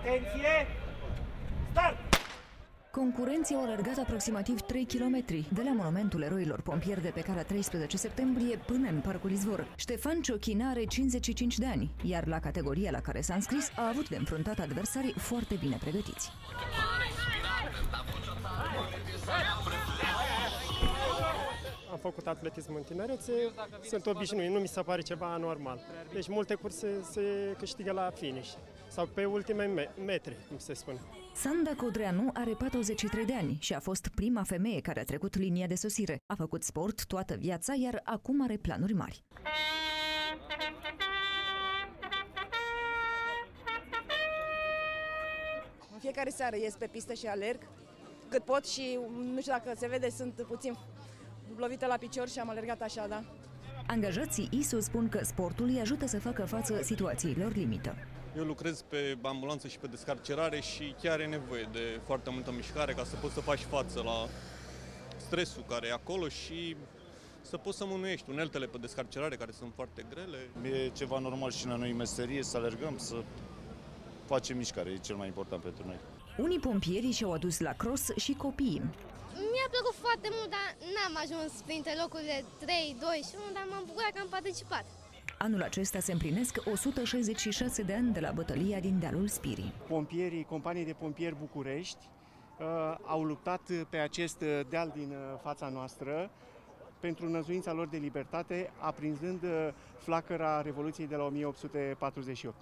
Atenție! Start! Concurenții au alergat aproximativ 3 km de la monumentul eroilor pompieri de pe calea 13 septembrie până în Parcul Izvor. Ștefan Ciochin are 55 de ani, iar la categoria la care s-a înscris a avut de înfruntat adversarii foarte bine pregătiți. Am făcut atletism în tinerețe, sunt obișnuit, nu mi se pare ceva anormal. Deci multe curse se câștigă la finish sau pe ultime me- metri, cum se spune. Sanda Codreanu are 43 de ani și a fost prima femeie care a trecut linia de sosire. A făcut sport toată viața, iar acum are planuri mari. În fiecare seară ies pe pistă și alerg cât pot și nu știu dacă se vede, sunt puțin lovită la picior și am alergat așa, da. Angajații ISO spun că sportul îi ajută să facă față situațiilor limită. Eu lucrez pe ambulanță și pe descarcerare și chiar e nevoie de foarte multă mișcare ca să poți să faci față la stresul care e acolo și să poți să mânuiești uneltele pe descarcerare care sunt foarte grele. E ceva normal și la noi în meserie să alergăm, să facem mișcare, e cel mai important pentru noi. Unii pompieri și-au adus la cross și copiii. Mi-a plăcut foarte mult, dar n-am ajuns printre locurile 3, 2 și 1, dar m-am bucurat că am participat. Anul acesta se împlinesc 166 de ani de la bătălia din dealul Spirii. Pompierii, companii de pompieri București, uh, au luptat pe acest deal din uh, fața noastră pentru năzuința lor de libertate, aprinzând uh, flacăra Revoluției de la 1848.